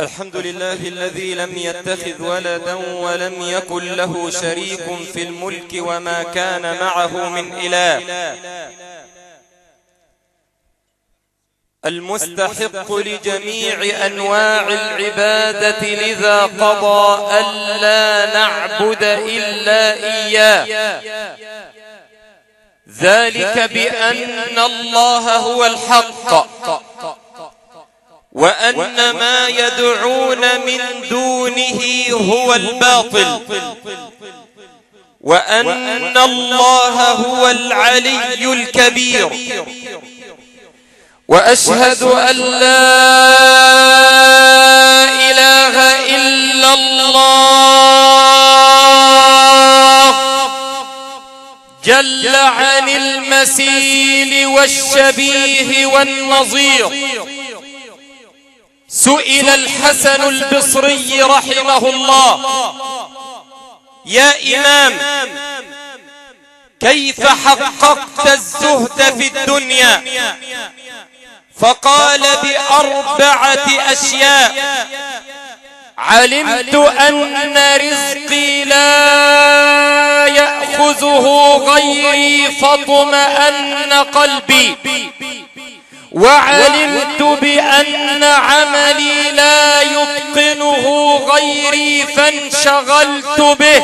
الحمد لله الذي لم يتخذ ولدا ولم يكن له شريك في الملك وما كان معه من إله. المستحق لجميع أنواع العبادة لذا قضى ألا نعبد إلا إياه. ذلك بأن الله هو الحق. وأن ما يدعون من دونه هو الباطل. وأن الله هو العلي الكبير. وأشهد أن لا إله إلا الله. جل عن المسيل والشبيه والنظير. سئل الحسن البصري رحمه الله. يا إمام كيف حققت الزهد في الدنيا؟ فقال بأربعة أشياء. علمت أن رزقي لا يأخذه غيري فاطمأن قلبي. وعلمت بأن عملي لا يتقنه غيري فانشغلت به.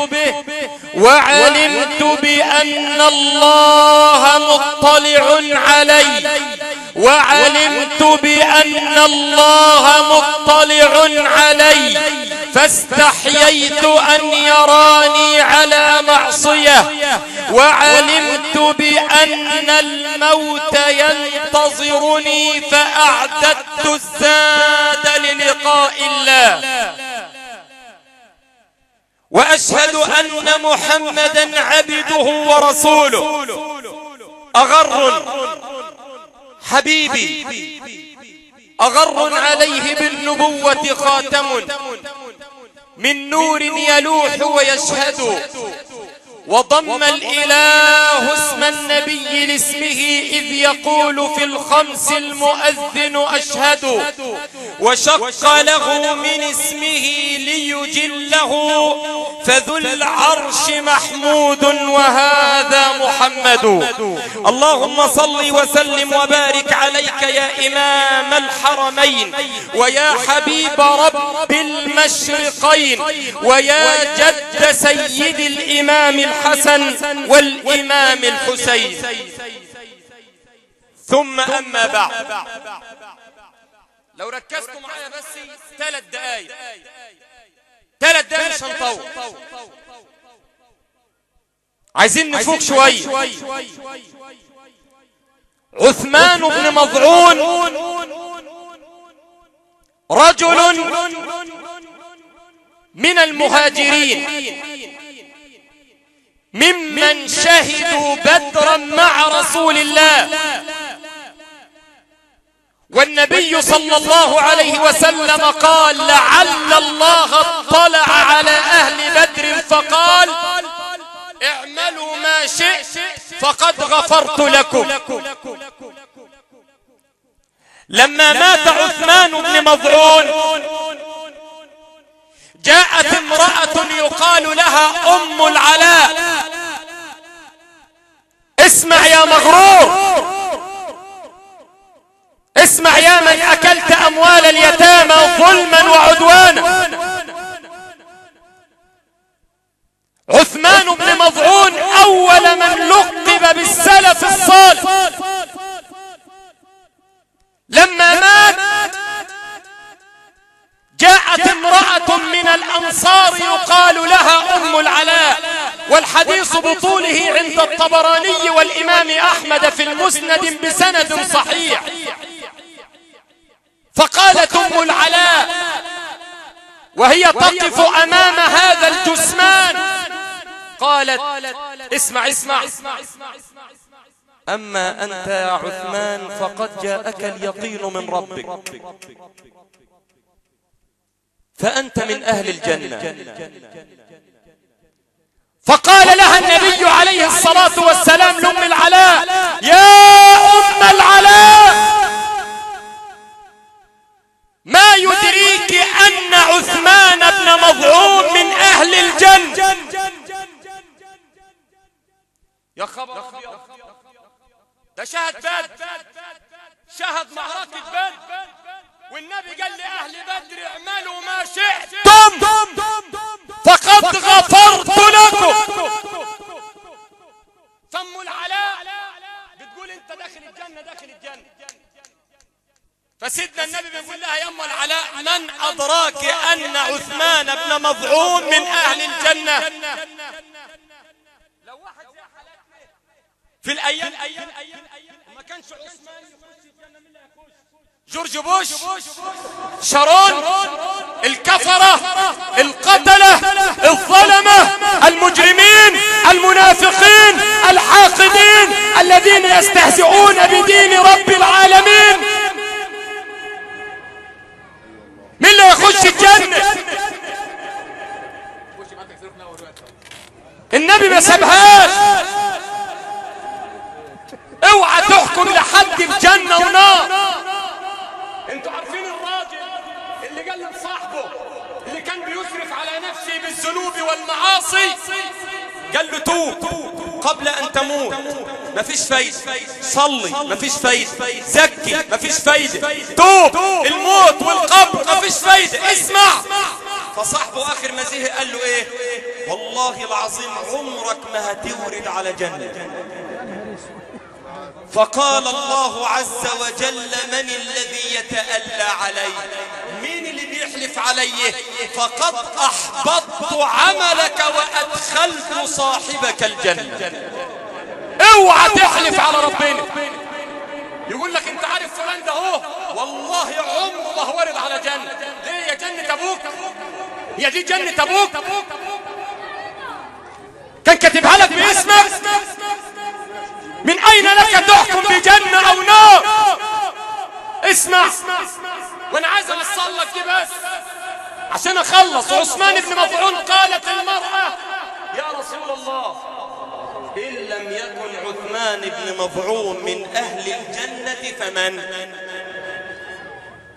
وعلمت بأن الله مطلع علي. وعلمت بأن الله مطلع علي. فاستحييت أن يراني على معصية وعلمت بأن الموت ينتظرني فأعددت الزاد للقاء الله. وأشهد أن محمدا عبده ورسوله. أغر حبيبي أغر عليه بالنبوة خاتم. من نور يلوح ويشهد. وضم الإله اسم النبي لاسمه إذ يقول في الخمس المؤذن أشهد. وشق له من اسمه ليجله. فذو العرش محمود وهذا محمد. اللهم صل وسلم وبارك عليك يا إمام الحرمين ويا حبيب رب المشرقين ويا جد سيد الإمام الحسن والإمام الحسين. ثم أما بعد. لو ركزتوا معايا بس ثلاث دقايق. ثلاث دقايق مش هنطول عايزين نفوق شوية. عثمان بن مضعون رجل من المهاجرين. ممن شهدوا بدرا مع رسول الله. والنبي صلى الله عليه وسلم قال لعل الله اطلع على أهل بدر فقال اعملوا ما شئت فقد غفرت لكم. لما مات عثمان بن مضعون جاءت امرأة يقال لها أم العلاء. اسمع يا مغرور. اسمع يا من أكلت أموال اليتامى ظلما وعدوانا. عثمان بن مضعون أول من لقب بالسلف الصالح. لما مات جاءت امرأة من الأنصار يقال لها أم العلاء والحديث بطوله عند الطبراني والإمام أحمد في المسند بسند صحيح. فقالت أم العلاء وهي تقف أمام هذا الجثمان قالت اسمع اسمع. أما أنت يا عثمان فقد جاءك اليقين من ربك. فأنت من أهل الجنة. فقال لها النبي عليه الصلاة والسلام لأم العلاء. يا أم العلاء ما يدريك أن عثمان بن مضعون من أهل الجنة؟ يا خبر. ده شهد بدر. شهد معركة بدر والنبي قال لأهل بدر اعملوا ما شئتم. فقد غفرت لكم. فم العلاء. بتقول أنت داخل الجنة داخل الجنة. فسيدنا النبي بيقول لها يا أم العلاء من أدراك أن عثمان بن مظعون من أهل الجنة؟ لو واحد زي حالتنا. في الأيام ما كانش عثمان يخش الجنة مين اللي هيخش جورج بوش. شارون. الكفرة. القتلة. الظلمة. المجرمين. المنافقين. الحاقدين. الذين يستهزئون بدين رب العالمين. مين اللي يخش الجنة النبي ما سابهاش اوعى تحكم لحد بجنة ونار! أنتوا عارفين الراجل اللي قال لصاحبه اللي كان بيسرف على نفسه بالذنوب والمعاصي؟ قال له توب قبل أن تموت. مفيش فايدة. صلي. مفيش فايدة. زكي. مفيش فايدة. توب. الموت والقبر. مفيش فايدة. اسمع! فصاحبه ما زهق قال له إيه؟ والله العظيم عمرك ما هتورد على جنة. فقال الله عز وجل من الذي يتألى علي؟ مين اللي بيحلف عليه فقد أحبطت عملك وأدخلت صاحبك الجنة. اوعى تحلف على ربنا. يقول لك انت عارف فلان ده هو؟ والله عمره ما ورد على جنة. ليه يا جنة أبوك؟ هي دي جنة أبوك. كان كاتبها لك باسمك. من أين لك تحكم بجنة أو نار؟ اسمع. وأنا عايز أوصل لك دي بس. عشان أخلص. عثمان بن مفعون قالت المرأة يا رسول الله إن لم يكن عثمان بن مفعون من أهل الجنة فمن؟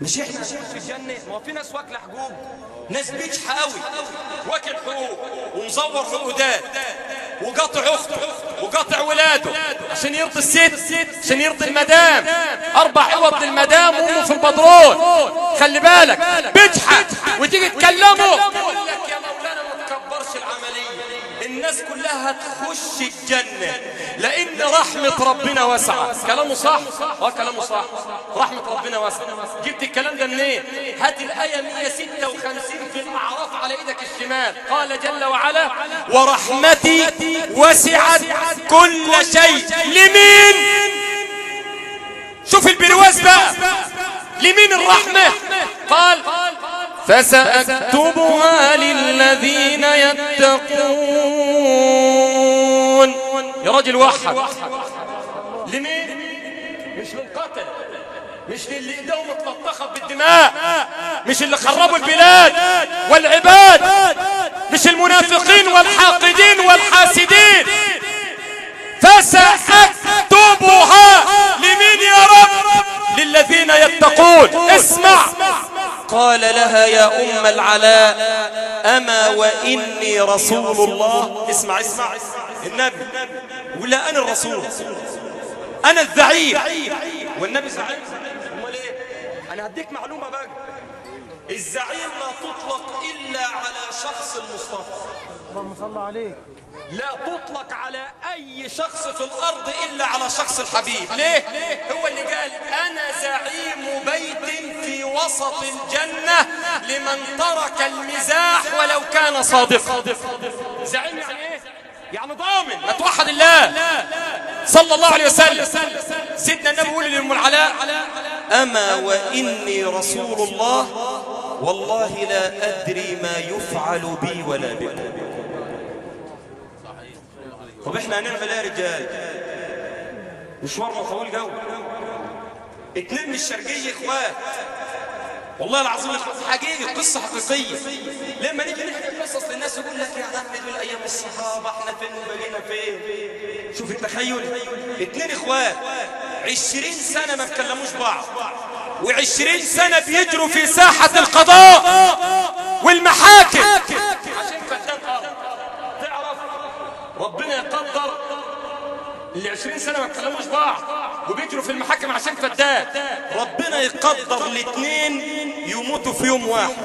مش إحنا؟ في الجنة. ما في ناس واكلة حقوق ناس بيجحى قوي واكل حقوق ومزور حقودات وقاطع أخته وقاطع ولاده عشان يرضي الست عشان يرضي المدام. أربع عوض للمدام وأمه في البدرون. خلي بالك بيجحى وتيجي تكلمه. الناس كلها تخش الجنة. لأن رحمة ربنا واسعة. كلامه صح؟ آه كلامه صح. رحمة ربنا واسعة. جبت الكلام ده منين؟ هات الآية 156 في الأعراف على إيدك الشمال. قال جل وعلا ورحمتي وسعت كل شيء. لمين؟ شوف البرواز بقى. لمين الرحمة؟ قال فسأكتبها للذين يتقون. يا راجل وحد لمين؟ مش للقتل. مش للي إيديهم اتلطخت بالدماء. مش اللي خربوا البلاد والعباد. مش المنافقين والحاقدين والحاسدين. فسأكتبها أم العلاء. أما وإني رسول الله. اسمع اسمع. النبي ولا أنا الرسول. أنا الزعيم. والنبي زعيم. أمال إيه؟ أنا هديك معلومة بقى. الزعيم لا تطلق إلا على شخص المصطفى. اللهم صل عليك لا تطلق على أي شخص في الأرض إلا على شخص الحبيب. ليه؟ هو اللي قال أنا زعيم بيت في وسط الجنة لمن ترك المزاح ولو كان صادقا. زعيم يعني إيه؟ يعني ضامن. ما توحد الله. صلى الله عليه وسلم. سيدنا النبي يقول لأم العلاء أما وإني رسول الله والله لا أدري ما يفعل بي ولا بكم. طب إحنا هنعمل إيه يا رجال؟ مشوارنا طويل قوي. اتنين من الشرقية اخوات والله العظيم حقيقي قصة حقيقية. لما نيجي نحكي قصص للناس يقول لك يا عم دول أيام الصحابة إحنا فين وبقينا فين؟ شوف التخيل. اتنين اخوات عشرين سنة ما بيكلموش بعض. وعشرين سنة بيجروا في ساحة القضاء والمحاكم. 20 سنة ما بيتكلموش بعض وبيجروا في المحاكم عشان فدان. ربنا يقدر الاثنين يموتوا في يوم واحد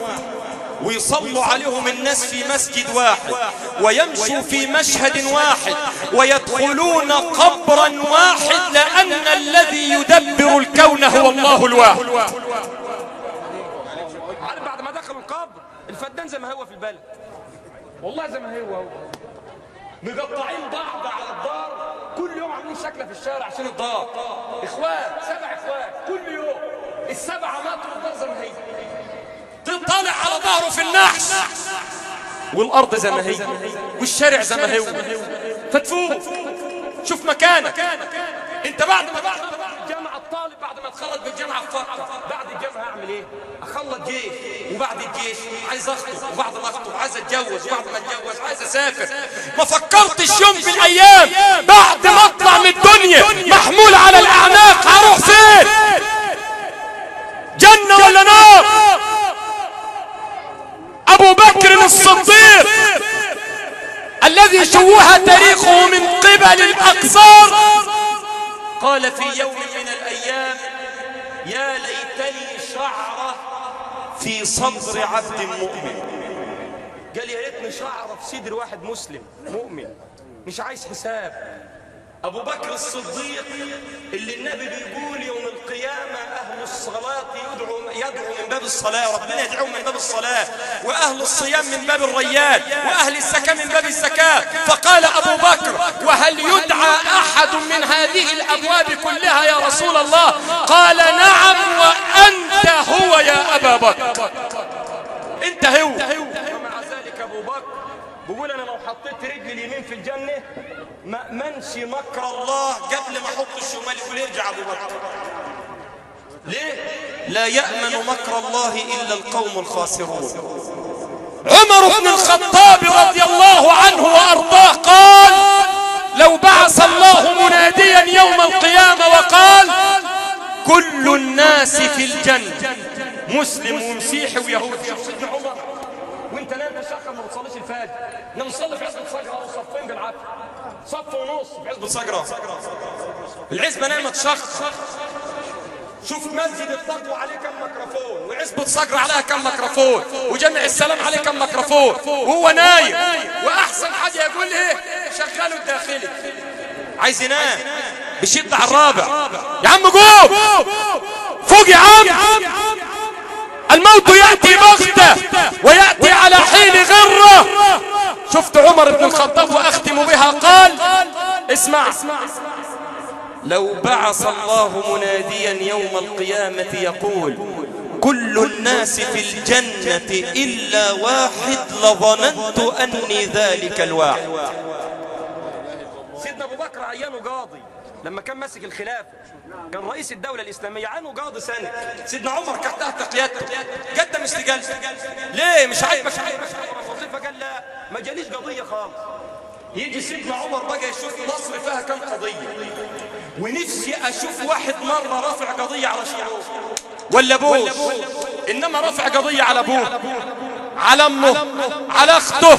ويصلوا عليهم الناس في مسجد واحد ويمشوا في مشهد واحد ويدخلون قبرا واحد لأن الذي يدبر الكون هو الله الواحد. عارف بعد ما دخلوا القبر الفدان زي ما هو في البلد. والله زي ما هو هو. مقطعين بعض على الدار كل يوم عاملين شكله في الشارع عشان الدار. اخوات سبع اخوات كل يوم السبعة ماتوا الدار زي ما هي تطلع على ظهره في النحس. والأرض زي ما هي والشارع زي ما هو. فتفوق شوف مكانك. أنت بعد ما الطالب بعد ما اتخرج بالجامعة فكر بعد الجامعة هعمل إيه؟ أخلص جيش. وبعد الجيش عايز أخطب. وبعد ما أخطب عايز أتجوز. وبعد ما أتجوز عايز أسافر. ما فكرتش يوم في الأيام بعد ما أطلع من الدنيا محمول على الأعناق هروح فين؟ جنة ولا نار؟ أبو بكر الصديق الذي شوه تاريخه من قبل الأقصار قال في يوم من الأيام يا شعرة في صدر عبد مؤمن. قال يا ريتني شعرة في صدر واحد مسلم مؤمن مش عايز حساب. أبو بكر الصديق اللي النبي بيقول يوم الصلاه يدعو من باب الصلاة ربنا يدعو من باب الصلاة. وأهل الصيام من باب الريان وأهل الزكاة من باب الزكاة. فقال أبو بكر وهل يدعى أحد من هذه الأبواب كلها يا رسول الله؟ قال نعم وأنت هو يا أبا بكر. انت هو ومع ذلك أبو بكر بيقول أنا لو حطيت رجلي اليمين في الجنة ما منش مكر الله قبل ما أحط الشمال. يقول ارجع أبو بكر. ليه؟ لا يأمن مكر الله إلا القوم الخاسرون. عمر بن الخطاب رضي الله عنه وأرضاه قال لو بعث الله مناديا يوم القيامة وقال كل الناس في الجنة. مسلم ومسيحي ويهودي عمر. وانت نايم تشخر ما بتصليش الفجر. نام نصلي في عزبة صجرة أو صفين بالعافية. صف ونص في عزبة صجرة العزبة نايمة تشخر شوف مسجد التقوى عليه كم ميكروفون وعزبة صقر عليها كم ميكروفون وجمع السلام عليه كم ميكروفون وهو نايم. وأحسن حاجة يقول إيه؟ شغله الداخلي. عايز ينام بيشد على الرابع. يا عم قوم! فوق يا عم! الموت يأتي بغتة ويأتي على حين غرة. شفت عمر بن الخطاب وأختم بها قال اسمع. لو بعث الله مناديا يوم القيامة يقول كل الناس في الجنة إلا واحد لظننت أني ذلك الواحد. سيدنا أبو بكر عيانه قاضي لما كان ماسك الخلافة كان رئيس الدولة الإسلامية عنه قاضي سنة سيدنا عمر كان تحت قيادته قدم استقالته ليه؟ مش عاجبك الوظيفة قال لا ما جاليش قضية خالص. يجي سيدنا عمر بقى يشوف مصر فيها كم قضية. ونفسي أشوف واحد مرة رافع قضية على شعوب ولا بوش إنما رفع قضية على ابوه على أمه. على أخته.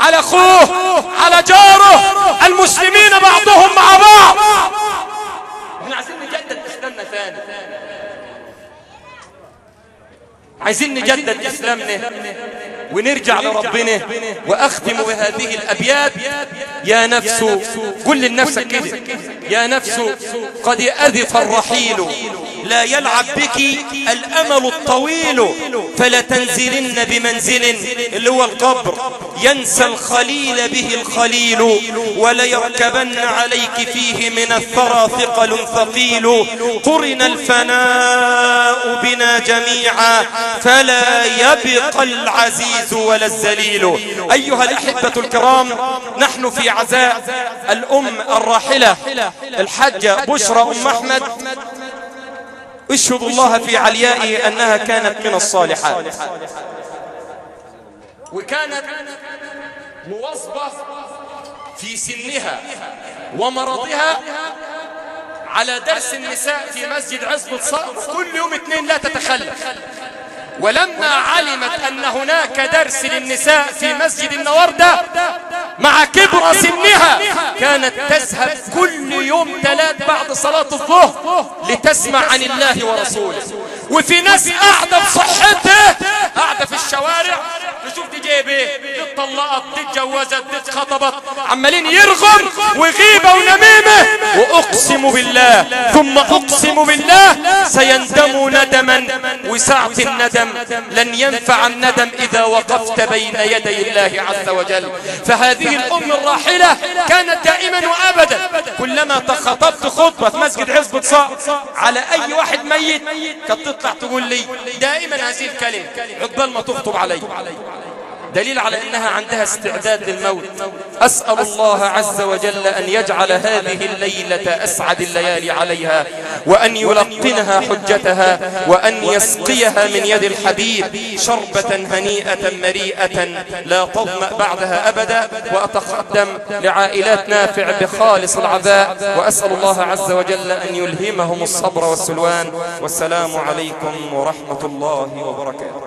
على أخوه. على جاره. المسلمين بعضهم مع بعض. إحنا عايزين نجدد إسلامنا ثاني. عايزين نجدد إسلامنا. ونرجع لربنا وأختم بهذه الأبيات. يا نفس قل لنفسك كده. يا نفس قد أذف الرحيل. لا يلعب بك الأمل الطويل فلا تنزلن بمنزل اللي هو القبر. ينسى الخليل به الخليل ولا يركبن عليك فيه من الثرى ثقل ثقيل. قرن الفناء بنا جميعا فلا يبقى العزيز ولا الذليل. أيها الأحبة الكرام نحن في عزاء الأم الراحلة الحجة بشرى أم أحمد. اشهد الله في علياء أنها كانت من الصالحات. وكانت مواظبة في سنها ومرضها على درس النساء في مسجد عزبة صقر كل يوم اثنين لا تتخلف. ولما علمت أن هناك درس للنساء في مسجد النوردة مع كبر سنها كانت تذهب كل يوم ثلاث بعد صلاة الظهر لتسمع عن الله ورسوله. وفي ناس قاعدة بصحتها قاعدة في الشوارع نشوف دي جايب اتجوزت دي اتخطبت عمالين يرغم وغيبة ونميمة وأقسم بالله ثم أقسم بالله سيندموا ندما وسعة الندم. لن ينفع الندم إذا وقفت بين يدي الله عز وجل. فهذه الأم الراحلة كانت دائما وابدا. كلما تخطبت خطبة في مسجد حزب صاع على أي واحد ميت كانت تطلع تقول لي دائما هذه الكلمة عقبال ما تخطب علي. دليل على إنها عندها استعداد للموت. أسأل الله عز وجل أن يجعل هذه الليلة أسعد الليالي عليها وأن يلقنها حجتها وأن يسقيها من يد الحبيب شربة هنيئة مريئة لا تظما بعدها أبدا. وأتقدم لعائلات نافع بخالص العزاء وأسأل الله عز وجل أن يلهمهم الصبر والسلوان. والسلام عليكم ورحمة الله وبركاته.